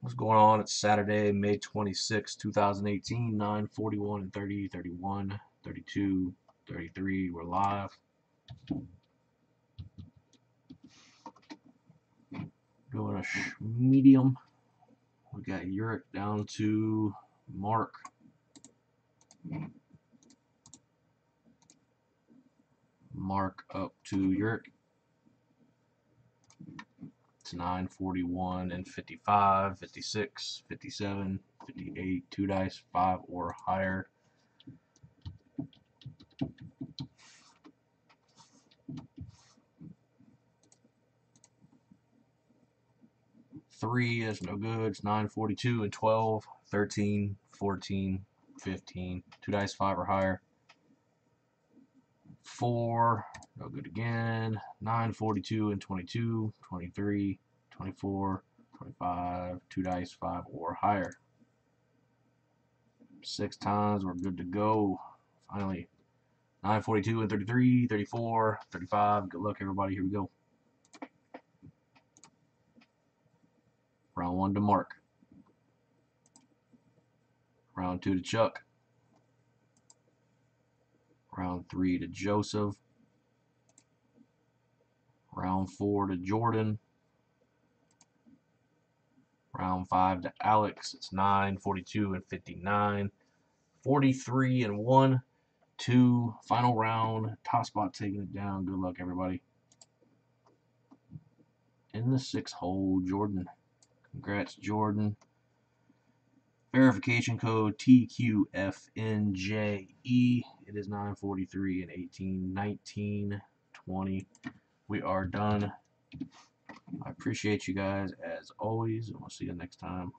What's going on? It's Saturday, May 26, 2018, 9, 41, and 30, 31, 32, 33. We're live. Doing a medium. We got Yurik down to Mark. Mark up to Yurik. 9, 41, and 55, 56, 57, 58, 2 dice, 5 or higher. Three is no good. It's 9, 42, and 12, 13, 14, 15, 2 dice, 5 or higher. Four, no good again. 942 and 22, 23, 24, 25. Two dice, five or higher. Six times, we're good to go. Finally, 942 and 33, 34, 35. Good luck, everybody. Here we go. Round one to Mark. Round two to Chuck. Round three to Joseph. Round four to Jordan. Round five to Alex. It's 9, 42, and 59. 43 and 1. 2. Final round. Top spot taking it down. Good luck, everybody. In the six hole, Jordan. Congrats, Jordan. Verification code TQFNJE. It is 943 and 18, 19, 20. We are done. I appreciate you guys as always, and we'll see you next time.